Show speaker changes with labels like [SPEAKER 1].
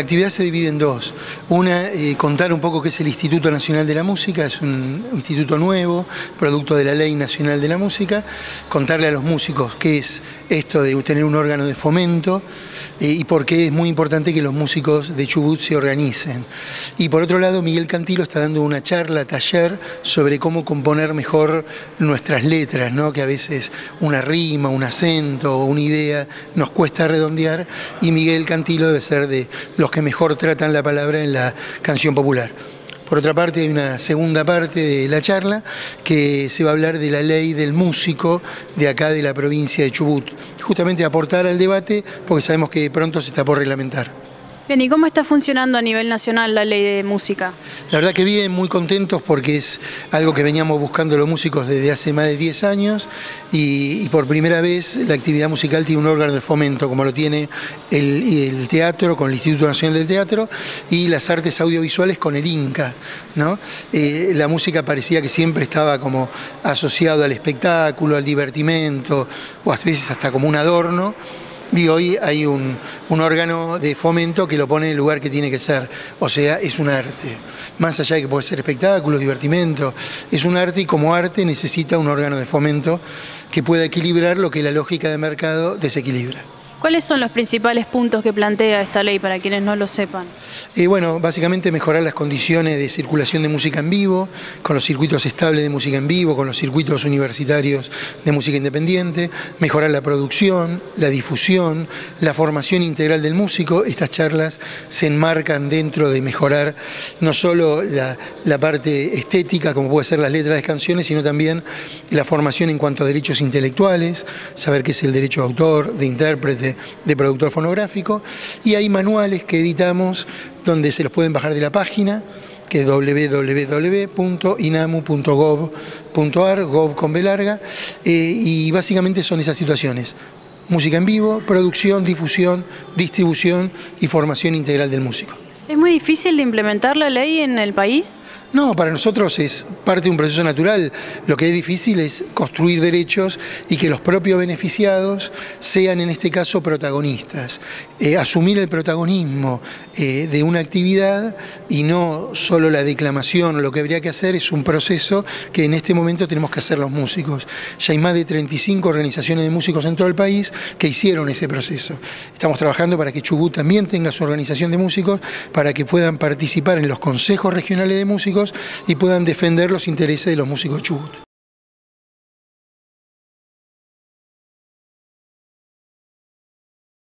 [SPEAKER 1] La actividad se divide en dos. Una, eh, contar un poco qué es el Instituto Nacional de la Música, es un instituto nuevo, producto de la Ley Nacional de la Música. Contarle a los músicos qué es esto de tener un órgano de fomento y por qué es muy importante que los músicos de Chubut se organicen. Y por otro lado, Miguel Cantilo está dando una charla, taller, sobre cómo componer mejor nuestras letras, ¿no? que a veces una rima, un acento una idea nos cuesta redondear y Miguel Cantilo debe ser de los que mejor tratan la palabra en la canción popular. Por otra parte, hay una segunda parte de la charla que se va a hablar de la ley del músico de acá de la provincia de Chubut. Justamente aportar al debate porque sabemos que pronto se está por reglamentar.
[SPEAKER 2] Bien, ¿y cómo está funcionando a nivel nacional la ley de música?
[SPEAKER 1] La verdad que bien, muy contentos porque es algo que veníamos buscando los músicos desde hace más de 10 años y, por primera vez la actividad musical tiene un órgano de fomento como lo tiene el, teatro con el Instituto Nacional del Teatro y las artes audiovisuales con el INCA. ¿no? Eh, la música parecía que siempre estaba como asociado al espectáculo, al divertimento o a veces hasta como un adorno y hoy hay un, órgano de fomento que lo pone en el lugar que tiene que ser, o sea, es un arte. Más allá de que puede ser espectáculo, divertimento, es un arte y como arte necesita un órgano de fomento que pueda equilibrar lo que la lógica de mercado desequilibra.
[SPEAKER 2] ¿Cuáles son los principales puntos que plantea esta ley para quienes no lo sepan?
[SPEAKER 1] Eh, bueno, básicamente mejorar las condiciones de circulación de música en vivo, con los circuitos estables de música en vivo, con los circuitos universitarios de música independiente, mejorar la producción, la difusión, la formación integral del músico. Estas charlas se enmarcan dentro de mejorar no solo la, parte estética, como puede ser las letras de canciones, sino también la formación en cuanto a derechos intelectuales, saber qué es el derecho de autor, de intérprete, de, productor fonográfico, y hay manuales que editamos donde se los pueden bajar de la página, que es www.inamu.gov.ar, gov larga, eh, y básicamente son esas situaciones. Música en vivo, producción, difusión, distribución y formación integral del músico.
[SPEAKER 2] ¿Es muy difícil de implementar la ley en el país?
[SPEAKER 1] No, para nosotros es parte de un proceso natural. Lo que es difícil es construir derechos y que los propios beneficiados sean en este caso protagonistas. Eh, asumir el protagonismo eh, de una actividad y no solo la declamación. Lo que habría que hacer es un proceso que en este momento tenemos que hacer los músicos. Ya hay más de 35 organizaciones de músicos en todo el país que hicieron ese proceso. Estamos trabajando para que Chubut también tenga su organización de músicos, para que puedan participar en los consejos regionales de y puedan defender los intereses de los músicos Chubut.